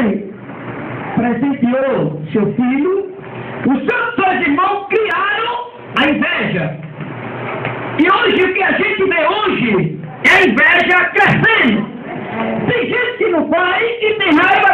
pai presenteou seu filho, os seus dois irmãos criaram a inveja. E hoje o que a gente vê hoje é a inveja crescendo. Tem gente que não faz e tem raiva